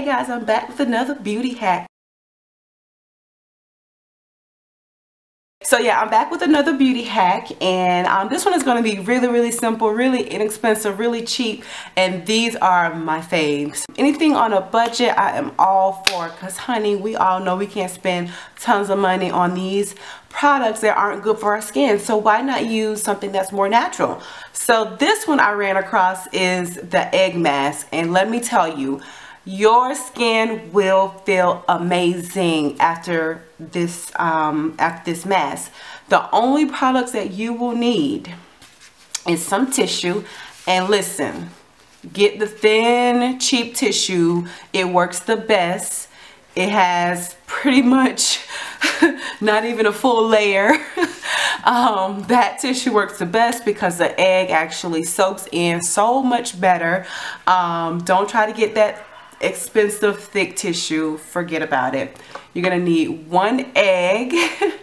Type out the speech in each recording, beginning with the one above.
Hey guys, I'm back with another beauty hack. So yeah, I'm back with another beauty hack and um, this one is going to be really, really simple, really inexpensive, really cheap and these are my faves. Anything on a budget I am all for because honey, we all know we can't spend tons of money on these products that aren't good for our skin. So why not use something that's more natural? So this one I ran across is the egg mask and let me tell you, your skin will feel amazing after this um, after this mask. The only products that you will need is some tissue. And listen get the thin cheap tissue. It works the best. It has pretty much not even a full layer. Um, that tissue works the best because the egg actually soaks in so much better. Um, don't try to get that expensive thick tissue forget about it. You're gonna need one egg.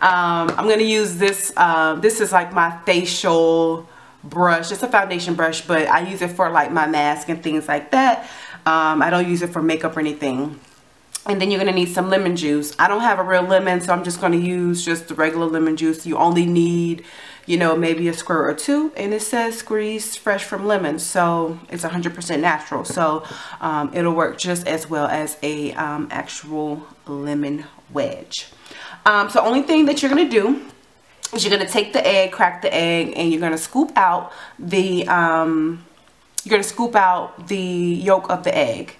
Um, I'm gonna use this uh, this is like my facial brush. It's a foundation brush but I use it for like my mask and things like that. Um, I don't use it for makeup or anything and then you're going to need some lemon juice. I don't have a real lemon, so I'm just going to use just the regular lemon juice. You only need, you know, maybe a squirt or two. And it says squeeze fresh from lemon, so it's 100% natural. So um, it'll work just as well as a um, actual lemon wedge. Um, so only thing that you're going to do is you're going to take the egg, crack the egg, and you're going to scoop out the, um, you're going to scoop out the yolk of the egg.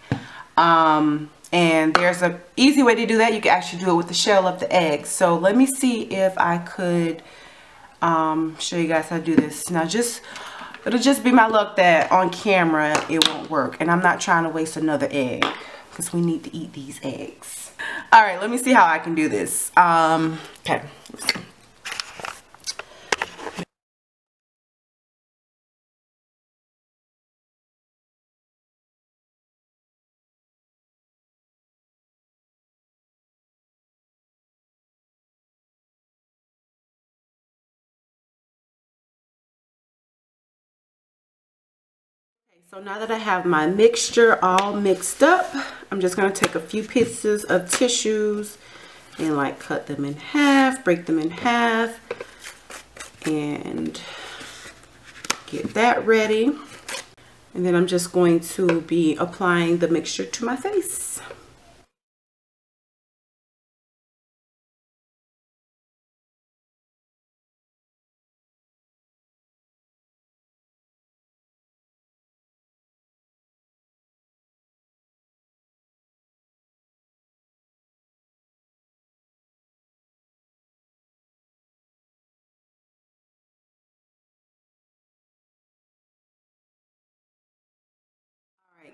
Um, and there's a easy way to do that. You can actually do it with the shell of the egg. So let me see if I could um, show you guys how to do this. Now just it'll just be my luck that on camera it won't work. And I'm not trying to waste another egg because we need to eat these eggs. All right let me see how I can do this. Um, okay So now that I have my mixture all mixed up, I'm just going to take a few pieces of tissues and like cut them in half, break them in half, and get that ready. And then I'm just going to be applying the mixture to my face.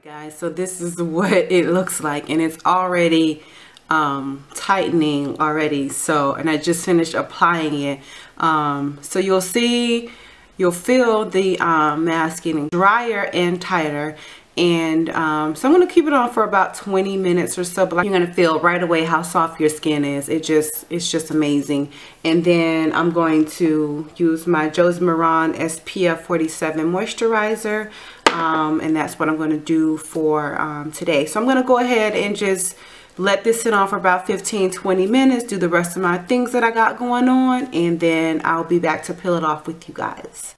Guys. So this is what it looks like and it's already um, tightening already. So and I just finished applying it. Um, so you'll see you'll feel the um, mask getting drier and tighter. And um, so I'm going to keep it on for about 20 minutes or so but you're going to feel right away how soft your skin is. It just it's just amazing. And then I'm going to use my Josie Maran SPF 47 moisturizer um, and that's what I'm going to do for um, today. So I'm going to go ahead and just let this sit on for about 15 20 minutes do the rest of my things that I got going on and then I'll be back to peel it off with you guys